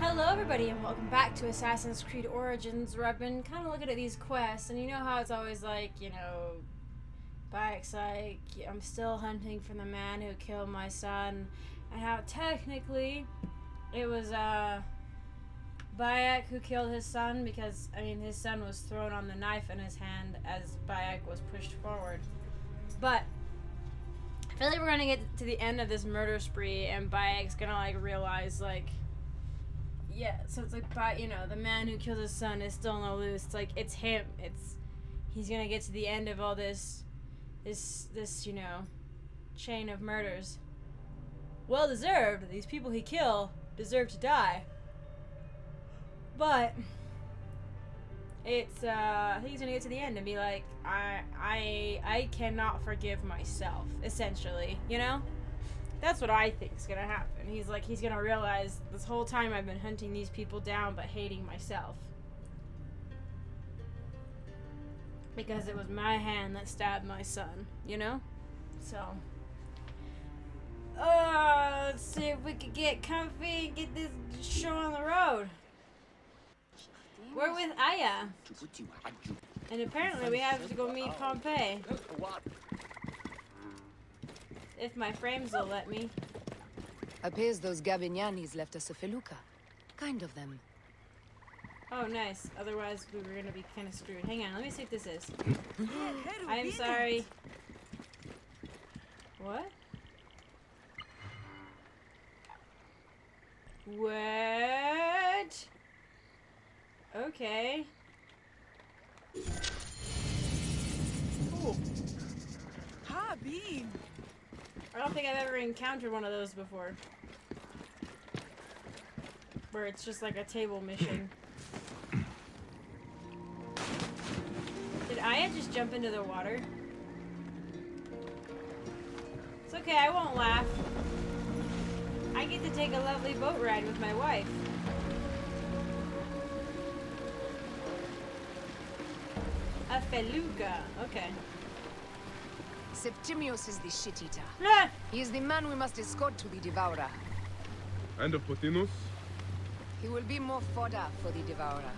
Hello, everybody, and welcome back to Assassin's Creed Origins, where I've been kind of looking at these quests, and you know how it's always like, you know, Bayek's like, I'm still hunting for the man who killed my son, and how technically it was, uh, Bayek who killed his son because, I mean, his son was thrown on the knife in his hand as Bayek was pushed forward. But, I feel like we're gonna get to the end of this murder spree, and Bayek's gonna, like, realize, like, yeah, so it's like, but you know, the man who killed his son is still no loose. It's like it's him. It's he's gonna get to the end of all this, this, this, you know, chain of murders. Well deserved. These people he killed deserve to die. But it's uh, he's gonna get to the end and be like, I, I, I cannot forgive myself. Essentially, you know. That's what I think is gonna happen. He's like, he's gonna realize this whole time I've been hunting these people down but hating myself. Because it was my hand that stabbed my son, you know? So. Uh, let's see if we could get comfy and get this show on the road. We're with Aya. And apparently we have to go meet Pompey. If my frames will let me. Appears those Gabinianis left us a felucca. Kind of them. Oh, nice. Otherwise, we were gonna be kind of screwed. Hang on, let me see what this is. I am sorry. What? What? Okay. Cool. Ha, Bean! I don't think I've ever encountered one of those before. Where it's just like a table mission. Did Aya just jump into the water? It's okay, I won't laugh. I get to take a lovely boat ride with my wife. A felucca. Okay. Septimius is the shit eater. He is the man we must escort to the Devourer. And of Pothinus, He will be more fodder for the Devourer.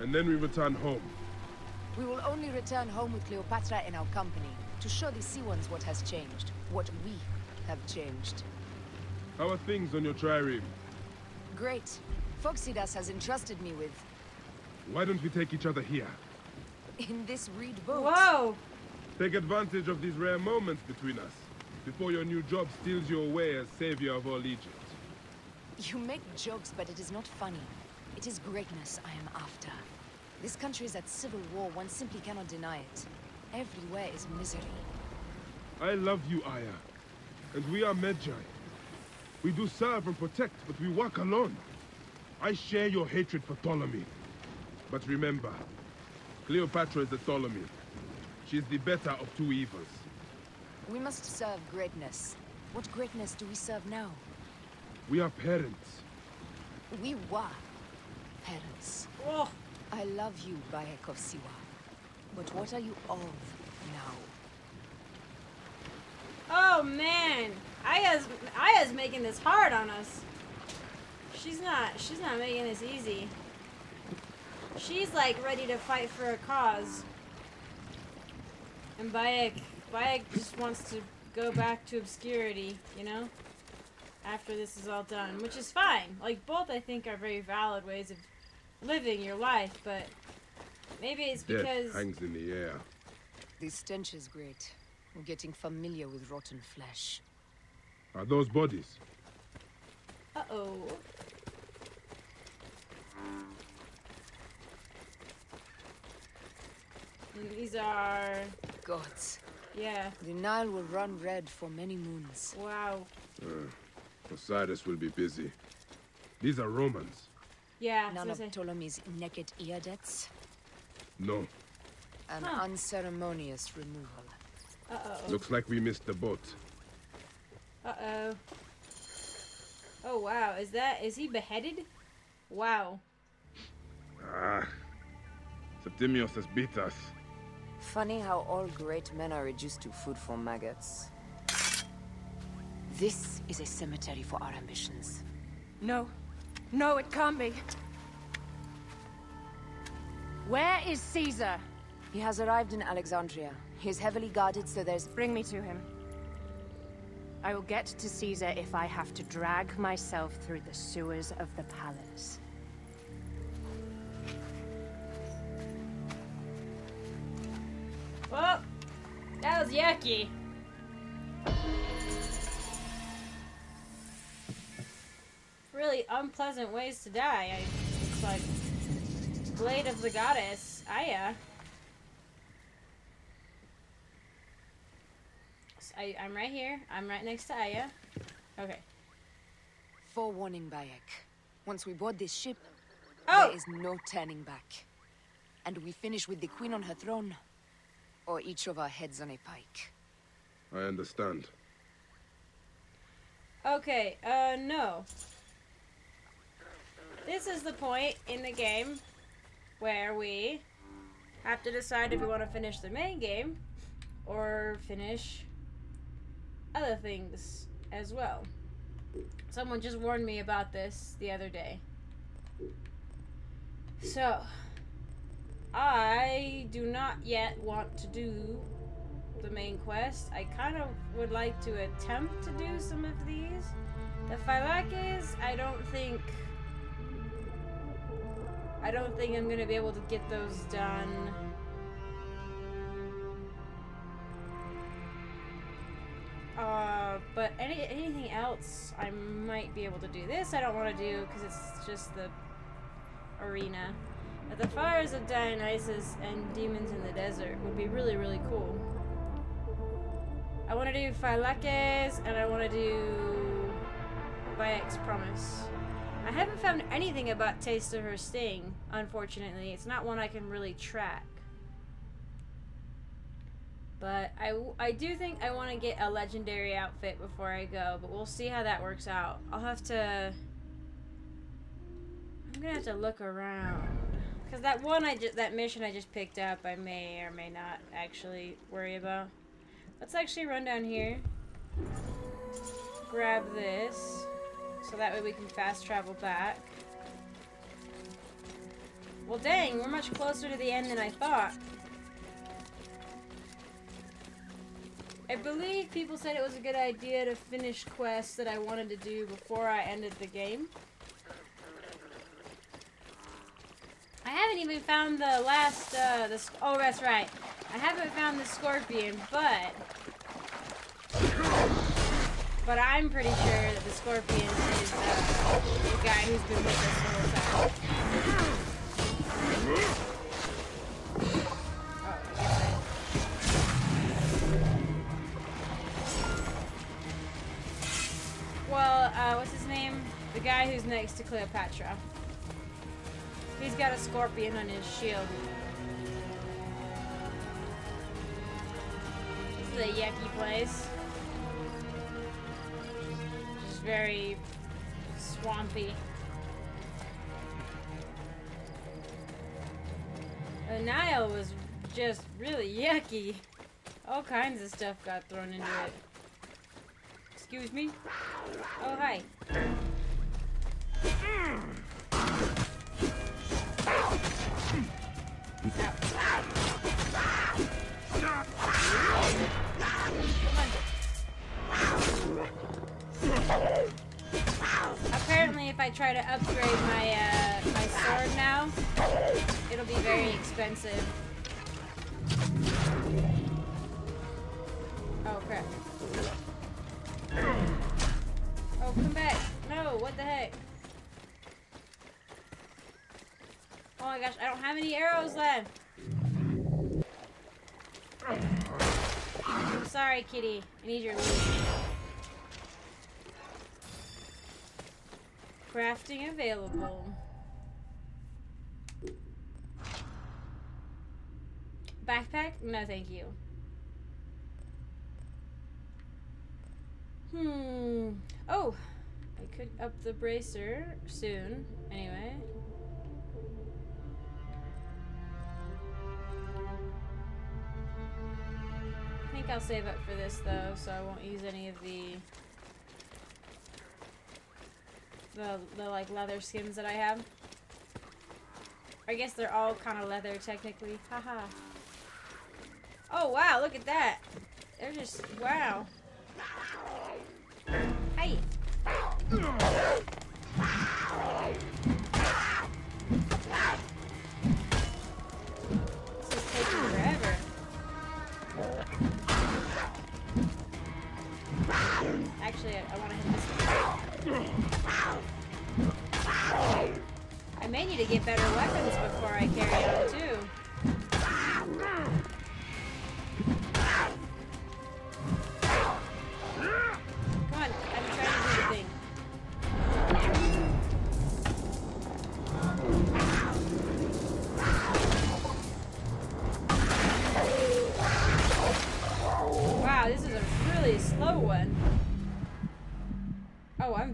and then we return home. We will only return home with Cleopatra in our company to show the Sea Ones what has changed, what we have changed. How are things on your trireme? Great. Phoxidas has entrusted me with, Why don't we take each other here? in this reed boat. Whoa! Take advantage of these rare moments between us, before your new job steals you away as savior of all Egypt. You make jokes, but it is not funny. It is greatness I am after. This country is at civil war, one simply cannot deny it. Everywhere is misery. I love you, Aya. And we are Medjay. We do serve and protect, but we work alone. I share your hatred for Ptolemy. But remember, Cleopatra is a Ptolemy. She is the better of two evils. We must serve greatness. What greatness do we serve now? We are parents. We were parents. Whoa! I love you, Bayek of Siwa. But what are you of now? Oh man, Aya's Aya's making this hard on us. She's not. She's not making this easy. She's like ready to fight for a cause. And Bayek, Bayek just wants to go back to obscurity, you know? After this is all done, which is fine. Like both I think are very valid ways of living your life, but maybe it's Death because hangs in the air. The stench is great. We're getting familiar with rotten flesh. Are those bodies? Uh-oh. These are, Gods. yeah, The Nile will run red for many moons. wow. Osiris will be busy. These are Romans. Yeah, None of Ptolemy's naked ear debts. No. An Huh. unceremonious removal. uh-oh, Looks like we missed the boat. uh-oh. Oh, wow, is that, is he beheaded? Wow. Ah. Septimius has beat us. Funny how all great men are reduced to food for maggots. This is a cemetery for our ambitions. No, No, it can't be. Where is Caesar? He has arrived in Alexandria. He is heavily guarded, so there's... Bring me to him. I will get to Caesar if I have to drag myself through the sewers of the palace. Yucky. Really unpleasant ways to die. I, it's like Blade of the Goddess, Aya. I, I'm right here. I'm right next to Aya. Okay. Forewarning, Bayek. Once we board this ship, Oh! there is no turning back. And we finish with the queen on her throne, or each of our heads on a pike. I understand. Okay, uh, no. This is the point in the game where we have to decide if we want to finish the main game or finish other things as well. Someone just warned me about this the other day. So, I do not yet want to do the main quest. I kind of would like to attempt to do some of these. The Phylakes, I don't think... I don't think I'm gonna be able to get those done. Uh, but any anything else, I might be able to do. This I don't want to do because it's just the arena. The fires of Dionysus and demons in the desert would be really, really cool. I want to do Phylakes and I want to do Bayek's Promise. I haven't found anything about Taste of Her Sting, unfortunately. It's not one I can really track. But I, I do think I want to get a legendary outfit before I go, but we'll see how that works out. I'll have to... I'm gonna have to look around. Because that one I just, that mission I just picked up, I may or may not actually worry about. Let's actually run down here. Grab this. So that way we can fast travel back. Well dang, we're much closer to the end than I thought. I believe people said it was a good idea to finish quests that I wanted to do before I ended the game. I haven't even found the last, uh, the, oh, that's right. I haven't found the scorpion, but, but I'm pretty sure that the scorpion is, uh, the guy who's been with us the whole time. Oh, Well, uh, what's his name? The guy who's next to Cleopatra. He's got a scorpion on his shield. This is a yucky place. Just very swampy. The Nile was just really yucky. All kinds of stuff got thrown into it. Excuse me? Oh, hi. Apparently, if I try to upgrade my uh, my sword now, it'll be very expensive. Oh crap! Oh, come back! No, what the heck? Oh my gosh, I don't have any arrows left. I'm sorry, kitty. I need your loot. Crafting available. Backpack? No, thank you. Hmm. Oh, I could up the bracer soon. Anyway. Think I'll save up for this though, so I won't use any of the the, the like leather skins that I have. I guess they're all kind of leather technically. Haha. oh wow, look at that. They're just wow. Hey.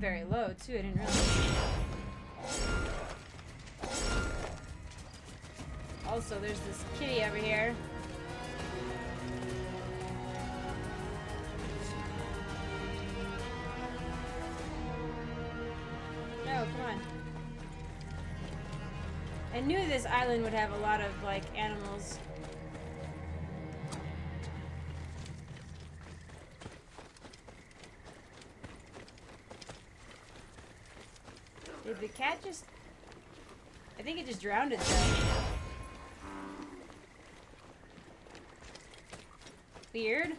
Very low too, I didn't realize. Also, there's this kitty over here. No, come on. I knew this island would have a lot of, like, animals. Cat just... I think it just drowned itself. Weird.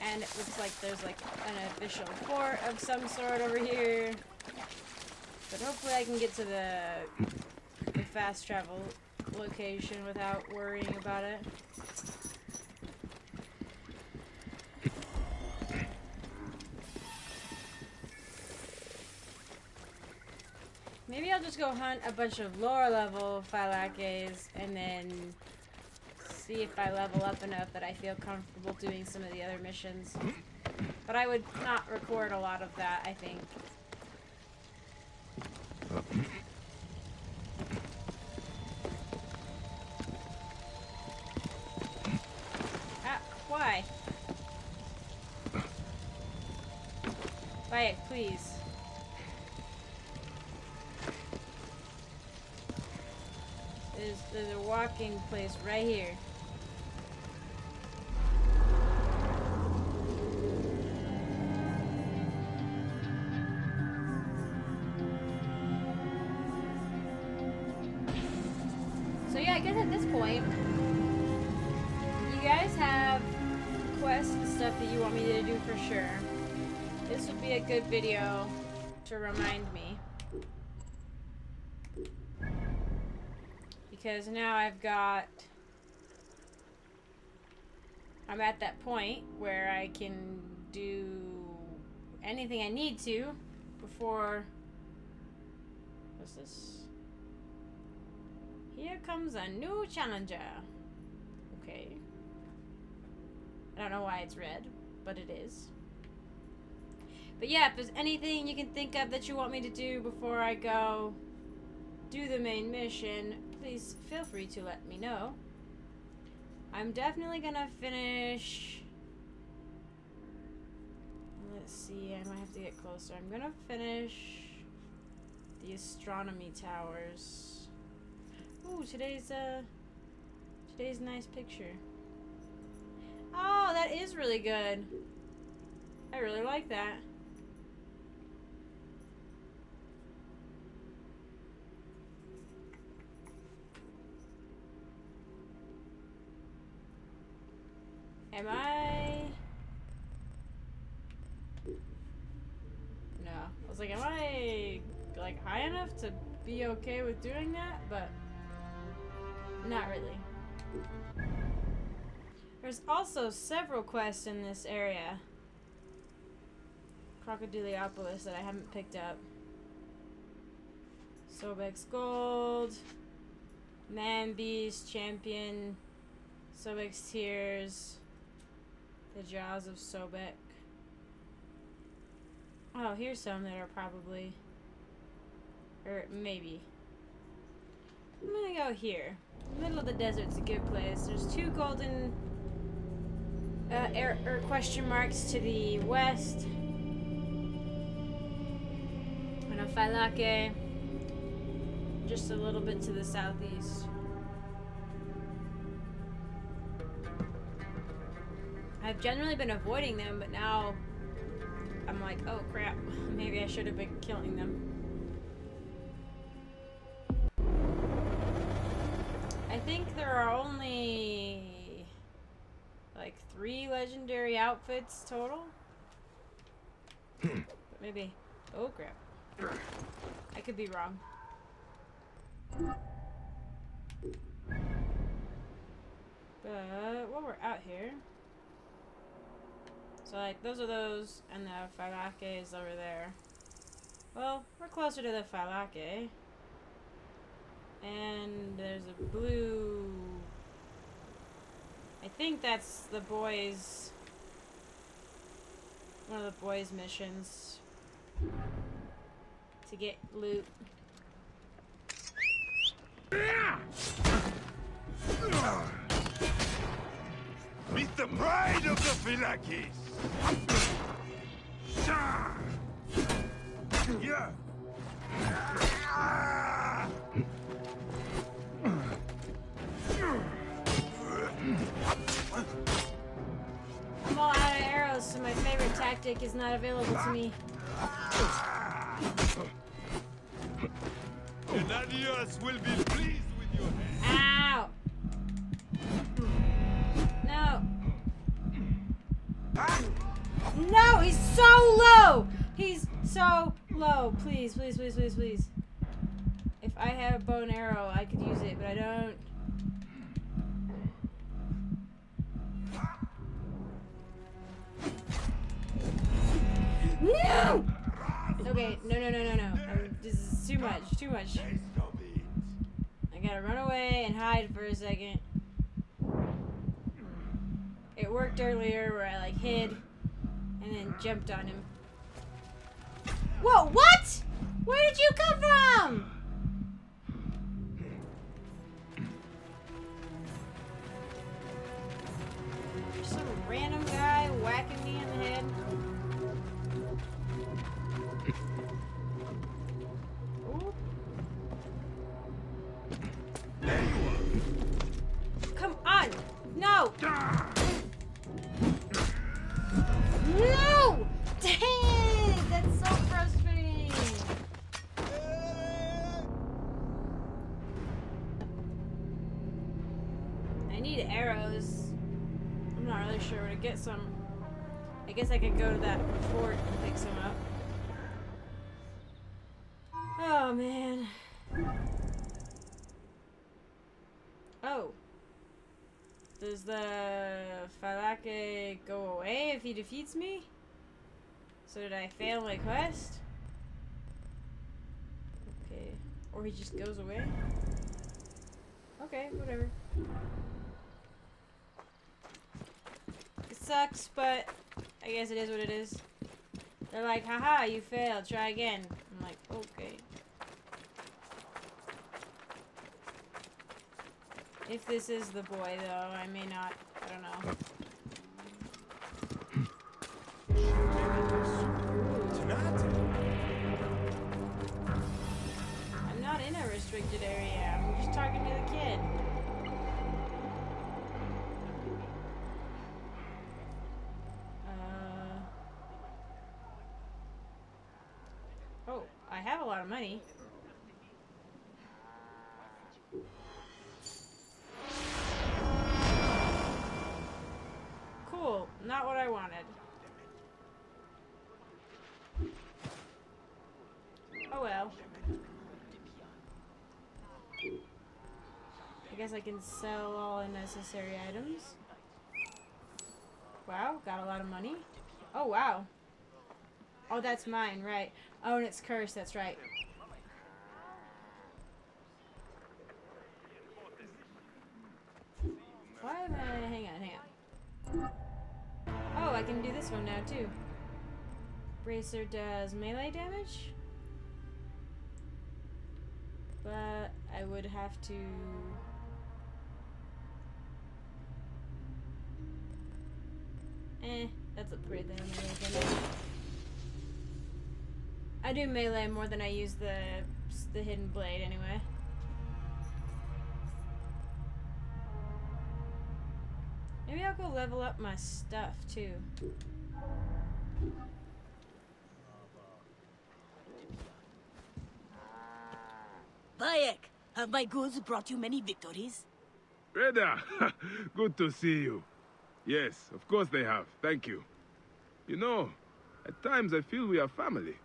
And it looks like there's like an official fort of some sort over here. But hopefully I can get to the, the fast travel location without worrying about it. Maybe I'll just go hunt a bunch of lower level Phylakes and then see if I level up enough that I feel comfortable doing some of the other missions. But I would not record a lot of that, I think. Ah, why? Bayek, please. There's, there's a walking place right here. So yeah, I guess at this point, you guys have quests and stuff that you want me to do for sure. This would be a good video to remind me. Because now I've got... I'm at that point where I can do anything I need to before... What's this? Here comes a new challenger. Okay. I don't know why it's red, but it is. But yeah, if there's anything you can think of that you want me to do before I go do the main mission, please feel free to let me know. I'm definitely gonna finish. Let's see, I might have to get closer. I'm gonna finish the astronomy towers. Ooh, today's uh today's nice picture. Oh, that is really good. I really like that. Am I? No. I was like, am I like high enough to be okay with doing that? But not really. There's also several quests in this area. Krokodilopolis that I haven't picked up. Sobek's Gold. Man Beast, Champion. Sobek's Tears. The Jaws of Sobek. Oh, here's some that are probably... Or maybe. I'm gonna go here. Middle of the desert's a good place. There's two golden uh, air, or question marks to the west. And a Phylake just a little bit to the southeast. I've generally been avoiding them, but now I'm like, oh crap, maybe I should have been killing them. I think there are only like three legendary outfits total. Hmm. but maybe. Oh crap. I could be wrong. But while we're out here, so like those are those, and the Phylake is over there. Well, we're closer to the Phylake. And there's a blue... I think that's the boys... One of the boys' missions. To get loot. Meet the pride of the Phylakis! Yeah! I'm all out of arrows, so my favorite tactic is not available to me. Gennadius will be pleased with your hand. Ow! No, he's so low! He's so low. Please, please, please, please, please. If I have a bow and arrow, I could use it, but I don't. No! Okay, no, no, no, no, no. Um, this is too much, too much. I gotta run away and hide for a second. It worked earlier where I like hid and then jumped on him. Whoa, what? I guess I could go to that fort and pick some up. Oh, man. Oh. Does the Falake go away if he defeats me? So did I fail my quest? Okay. Or he just goes away? Okay, whatever. It sucks, but I guess it is what it is. They're like, haha, you failed, try again. I'm like, okay. If this is the boy, though, I may not. I don't know. I'm not in a restricted area. I'm just talking to the kid. Guess I can sell all unnecessary items. Wow, got a lot of money. Oh, wow. Oh, that's mine, right. Oh, and it's cursed, that's right. Why am I... Hang on, hang on. Oh, I can do this one now, too. Bracer does melee damage? But I would have to... that's a pretty thing. Melee. I do melee more than I use the the hidden blade anyway. Maybe I'll go level up my stuff too. Bayek, have my goods brought you many victories? Reda, good to see you. Yes, of course they have. Thank you. You know, at times I feel we are family.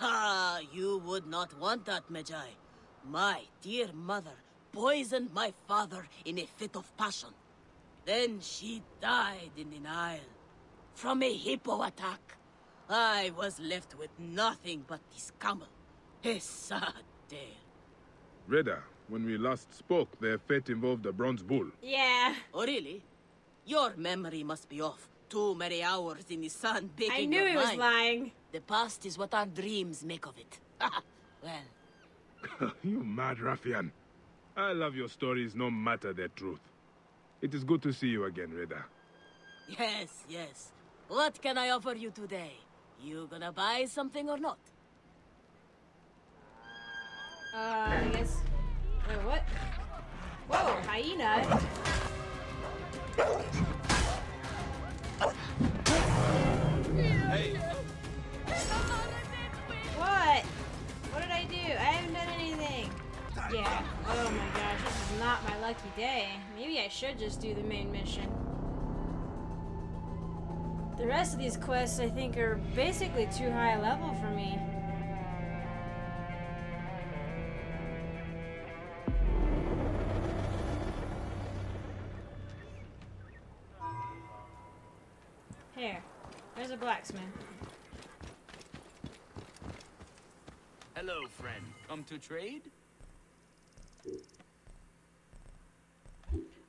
Ah, you would not want that, Medjay. My dear mother poisoned my father in a fit of passion. Then she died in the Nile. From a hippo attack. I was left with nothing but this camel. A sad tale. Reda, when we last spoke, their fate involved a bronze bull. Yeah. Oh, really? Your memory must be off. Too many hours in the sun baking I knew your he was mind. lying. The past is what our dreams make of it. well, you mad ruffian. I love your stories no matter their truth. It is good to see you again, Reda. yes, yes. What can I offer you today? You gonna buy something or not? Uh, I guess. Wait, what? Whoa, hyena. What? What did I do? I haven't done anything. Yeah. Oh my gosh, this is not my lucky day. Maybe I should just do the main mission. The rest of these quests, I think, are basically too high level for me. There's a blacksmith. Hello, friend. Come to trade?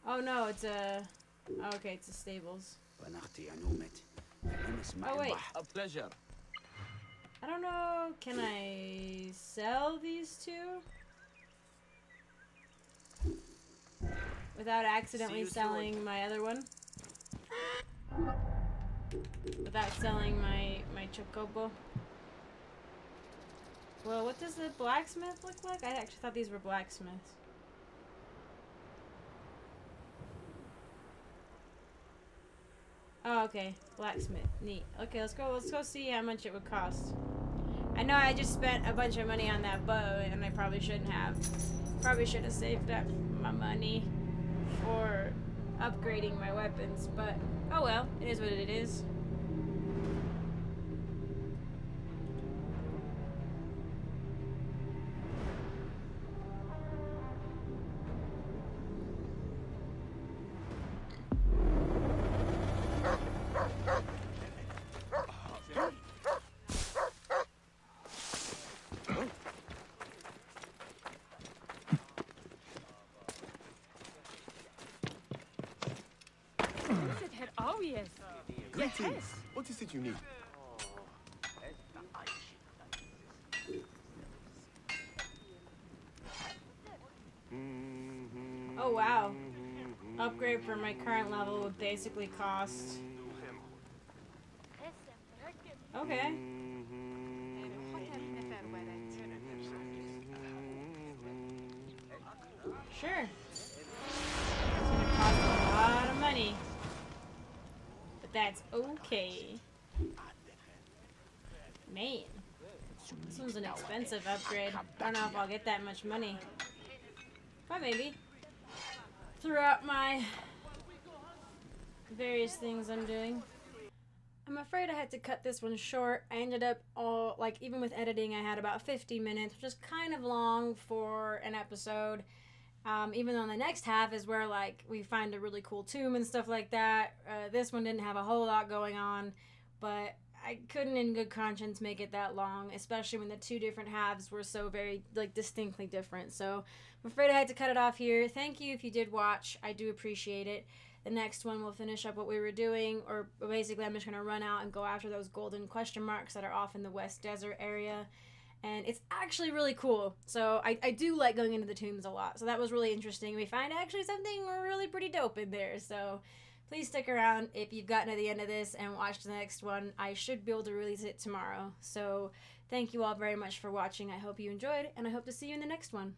Oh no, it's a. oh, okay, it's a stables. Oh wait, A pleasure. I don't know. Can I sell these two? Without accidentally you soon. selling my other one? Without selling my my chocobo? Well, what does the blacksmith look like? I actually thought these were blacksmiths. Oh, okay. Blacksmith. Neat. Okay, let's go. Let's go see how much it would cost. I know I just spent a bunch of money on that bow, and I probably shouldn't have. Probably should have saved up my money for upgrading my weapons, but oh well. It is what it is. Oh wow. Upgrade for my current level would basically cost. Okay. Sure. It's gonna cost a lot of money. But that's okay. Man. This one's an expensive upgrade. I don't know if I'll get that much money. But maybe. Throughout my various things I'm doing. I'm afraid I had to cut this one short. I ended up all like even with editing I had about 50 minutes, which is kind of long for an episode. Um, even though the next half is where like we find a really cool tomb and stuff like that. Uh, this one didn't have a whole lot going on, but I couldn't in good conscience make it that long, especially when the two different halves were so very like distinctly different. So I'm afraid I had to cut it off here. Thank you if you did watch. I do appreciate it. The next one we'll finish up what we were doing, or basically I'm just gonna run out and go after those golden question marks that are off in the West Desert area. And it's actually really cool. So I, I do like going into the tombs a lot. So that was really interesting. We find actually something really pretty dope in there. So please stick around if you've gotten to the end of this and watched the next one. I should be able to release it tomorrow. So thank you all very much for watching. I hope you enjoyed, and I hope to see you in the next one.